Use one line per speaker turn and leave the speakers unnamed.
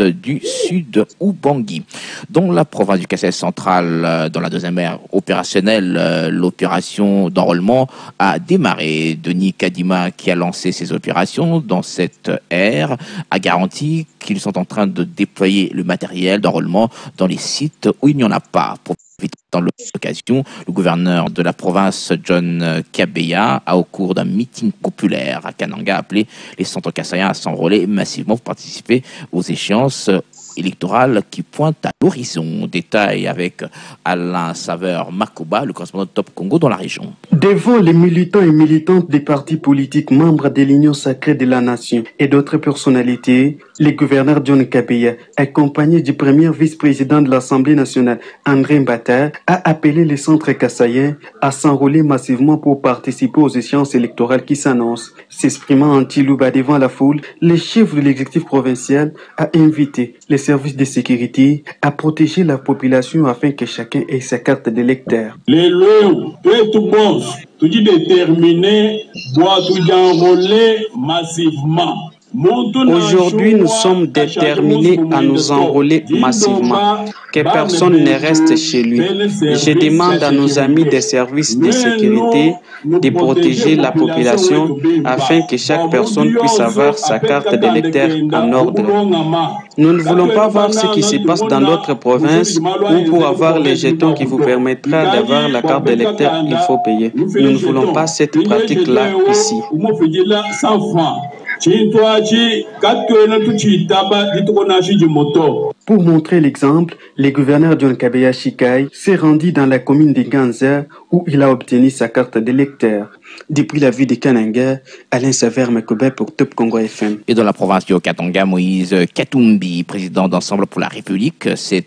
du Sud Ubangui. Dans la province du Kassai central, dans la deuxième ère opérationnelle, l'opération d'enrôlement a démarré. Denis Kadima, qui a lancé ses opérations dans cette ère, a garanti qu'ils sont en train de déployer le matériel d'enrôlement dans les sites où il n'y en a pas. Dans l'occasion, le gouverneur de la province, John Kabeya, a au cours d'un meeting populaire à Kananga appelé les centres kassaïens à s'enrôler massivement pour participer aux échéances électorales qui pointent à l'horizon. Détail avec Alain Saveur Makoba, le correspondant de Top Congo dans la région.
Devant les militants et militantes des partis politiques membres de l'Union sacrée de la nation et d'autres personnalités, le gouverneur John Kabeya, accompagné du premier vice-président de l'Assemblée nationale, André Mbata, a appelé les centres kassaïens à s'enrôler massivement pour participer aux échéances électorales qui s'annoncent. S'exprimant en Tilouba devant la foule, le chef de l'exécutif provincial a invité les services de sécurité à protéger la population afin que chacun ait sa carte d'électeur.
Les lois, tout déterminé, doit tout enrôler massivement.
Aujourd'hui, nous sommes déterminés à nous enrôler massivement, que personne ne reste chez lui. Je demande à nos amis des services de sécurité de protéger la population afin que chaque personne puisse avoir sa carte d'électeur en ordre. Nous ne voulons pas voir ce qui se passe dans d'autres provinces où pour avoir les jetons qui vous permettra d'avoir la carte d'électeur, il faut payer. Nous ne voulons pas cette pratique-là ici. Pour montrer l'exemple, le gouverneur John Kabeya Shikai s'est rendu dans la commune de Ganza où il a obtenu sa carte d'électeur. Depuis la ville de Kananga, Alain Saver Makobe pour Top Congo FM.
Et dans la province du Okatanga, Moïse Katumbi, président d'Ensemble pour la République, s'est